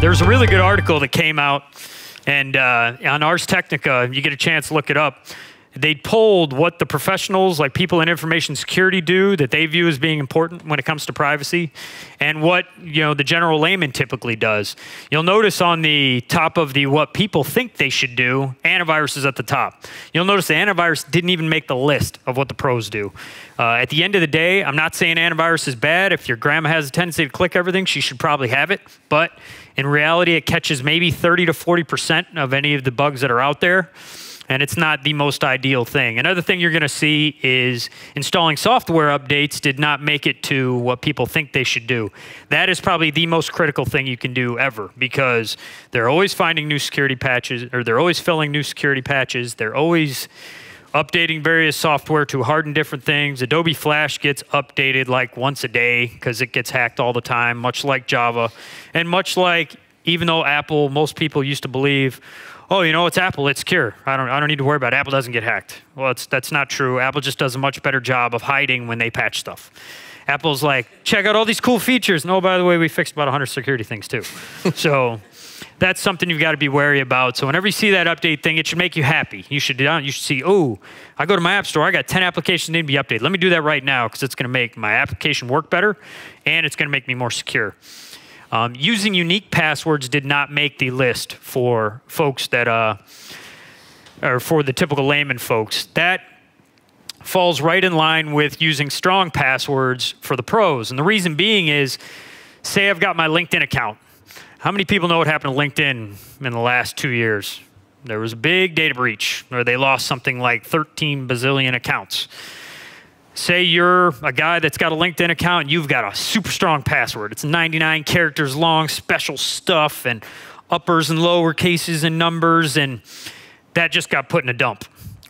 There's a really good article that came out, and uh, on Ars Technica, you get a chance to look it up. They polled what the professionals, like people in information security, do that they view as being important when it comes to privacy, and what you know the general layman typically does. You'll notice on the top of the what people think they should do, antivirus is at the top. You'll notice the antivirus didn't even make the list of what the pros do. Uh, at the end of the day, I'm not saying antivirus is bad. If your grandma has a tendency to click everything, she should probably have it. But in reality, it catches maybe 30 to 40% of any of the bugs that are out there. And it's not the most ideal thing. Another thing you're going to see is installing software updates did not make it to what people think they should do. That is probably the most critical thing you can do ever because they're always finding new security patches or they're always filling new security patches. They're always updating various software to harden different things. Adobe Flash gets updated like once a day because it gets hacked all the time, much like Java. And much like, even though Apple, most people used to believe, oh, you know, it's Apple, it's secure. I don't, I don't need to worry about it. Apple doesn't get hacked. Well, it's, that's not true. Apple just does a much better job of hiding when they patch stuff. Apple's like, check out all these cool features. No, oh, by the way, we fixed about 100 security things too. so that's something you've got to be wary about. So whenever you see that update thing, it should make you happy. You should uh, you should see, oh, I go to my app store, I got 10 applications need to be updated. Let me do that right now because it's going to make my application work better and it's going to make me more secure. Um, using unique passwords did not make the list for folks that, uh, or for the typical layman folks. That falls right in line with using strong passwords for the pros. And the reason being is, say I've got my LinkedIn account how many people know what happened to LinkedIn in the last two years? There was a big data breach, or they lost something like 13 bazillion accounts. Say you're a guy that's got a LinkedIn account and you've got a super strong password. It's 99 characters long, special stuff, and uppers and lower cases and numbers, and that just got put in a dump.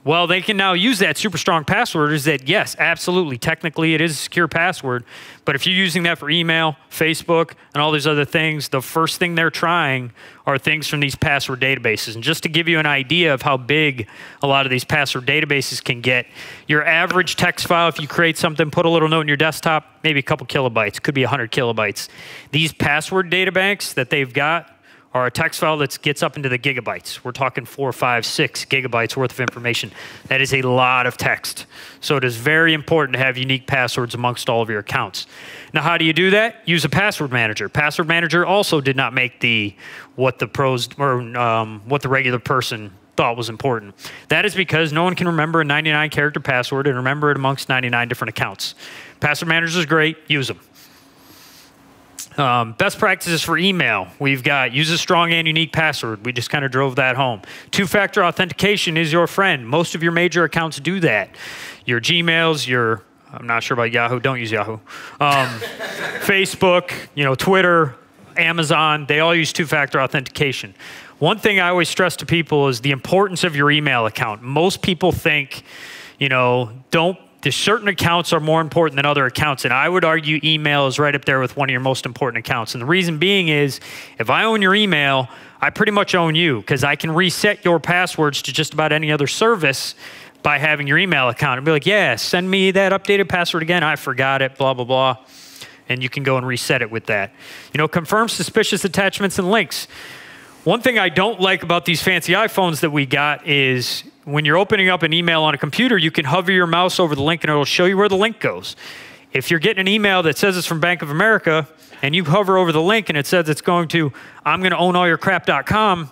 Well, they can now use that super strong password is that, yes, absolutely, technically it is a secure password. But if you're using that for email, Facebook, and all these other things, the first thing they're trying are things from these password databases. And just to give you an idea of how big a lot of these password databases can get, your average text file, if you create something, put a little note in your desktop, maybe a couple kilobytes, could be 100 kilobytes. These password databanks that they've got, or a text file that gets up into the gigabytes. We're talking four, five, six gigabytes worth of information. That is a lot of text. So it is very important to have unique passwords amongst all of your accounts. Now, how do you do that? Use a password manager. Password manager also did not make the what the pros or um, what the regular person thought was important. That is because no one can remember a 99 character password and remember it amongst 99 different accounts. Password manager is great. Use them. Um, best practices for email. We've got use a strong and unique password. We just kind of drove that home. Two factor authentication is your friend. Most of your major accounts do that. Your Gmails, your, I'm not sure about Yahoo, don't use Yahoo. Um, Facebook, you know, Twitter, Amazon, they all use two factor authentication. One thing I always stress to people is the importance of your email account. Most people think, you know, don't there's certain accounts are more important than other accounts. And I would argue email is right up there with one of your most important accounts. And the reason being is if I own your email, I pretty much own you because I can reset your passwords to just about any other service by having your email account and be like, yeah, send me that updated password again. I forgot it, blah, blah, blah. And you can go and reset it with that. You know, confirm suspicious attachments and links. One thing I don't like about these fancy iPhones that we got is when you're opening up an email on a computer, you can hover your mouse over the link and it'll show you where the link goes. If you're getting an email that says it's from Bank of America and you hover over the link and it says it's going to I'm going to own all your crap.com,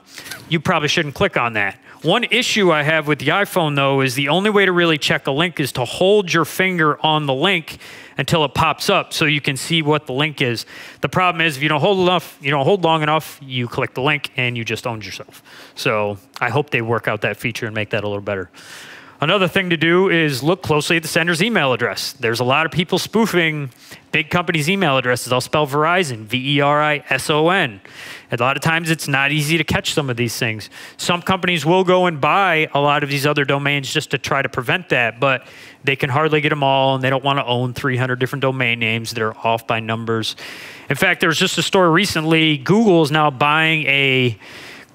you probably shouldn't click on that. One issue I have with the iPhone though is the only way to really check a link is to hold your finger on the link until it pops up so you can see what the link is. The problem is if you don't hold enough, you don't hold long enough, you click the link and you just owned yourself. So I hope they work out that feature and make that a little better. Another thing to do is look closely at the sender's email address. There's a lot of people spoofing big companies' email addresses. I'll spell Verizon, V E R I S O N. A lot of times it's not easy to catch some of these things. Some companies will go and buy a lot of these other domains just to try to prevent that, but they can hardly get them all and they don't want to own 300 different domain names that are off by numbers. In fact, there was just a story recently Google is now buying a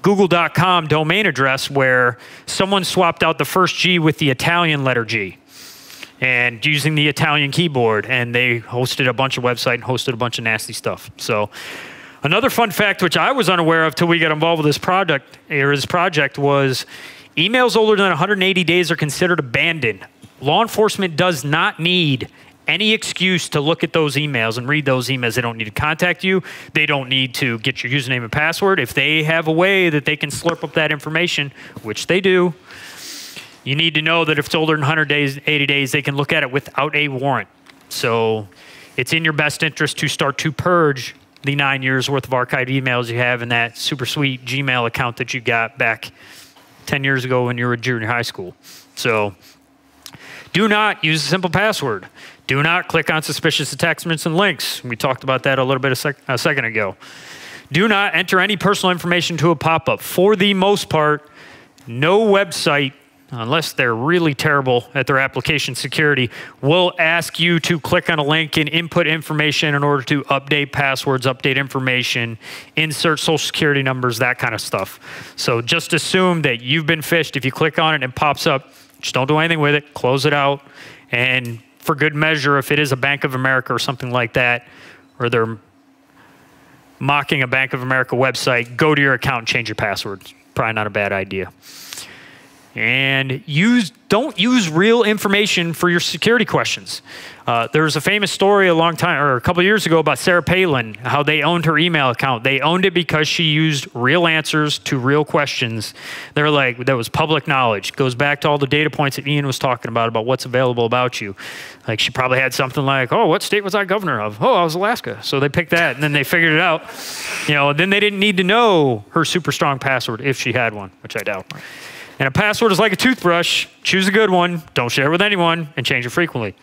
google.com domain address where someone swapped out the first G with the Italian letter G and using the Italian keyboard, and they hosted a bunch of website and hosted a bunch of nasty stuff. So Another fun fact, which I was unaware of till we got involved with this project, or this project, was emails older than 180 days are considered abandoned. Law enforcement does not need any excuse to look at those emails and read those emails. They don't need to contact you. They don't need to get your username and password. If they have a way that they can slurp up that information, which they do, you need to know that if it's older than 100 days, 80 days, they can look at it without a warrant. So it's in your best interest to start to purge the nine years worth of archived emails you have in that super sweet Gmail account that you got back 10 years ago when you were in junior high school. So do not use a simple password. Do not click on suspicious attachments and links. We talked about that a little bit a, sec a second ago. Do not enter any personal information to a pop up. For the most part, no website unless they're really terrible at their application security, will ask you to click on a link and input information in order to update passwords, update information, insert social security numbers, that kind of stuff. So just assume that you've been phished. If you click on it and it pops up, just don't do anything with it, close it out. And for good measure, if it is a Bank of America or something like that, or they're mocking a Bank of America website, go to your account and change your password. Probably not a bad idea and use don't use real information for your security questions. Uh, there was a famous story a long time or a couple years ago about Sarah Palin, how they owned her email account. They owned it because she used real answers to real questions. They're like that was public knowledge. Goes back to all the data points that Ean was talking about about what's available about you. Like she probably had something like, "Oh, what state was I governor of? Oh, I was Alaska." So they picked that, and then they figured it out. You know, then they didn't need to know her super strong password if she had one, which I doubt. And a password is like a toothbrush. Choose a good one, don't share it with anyone, and change it frequently.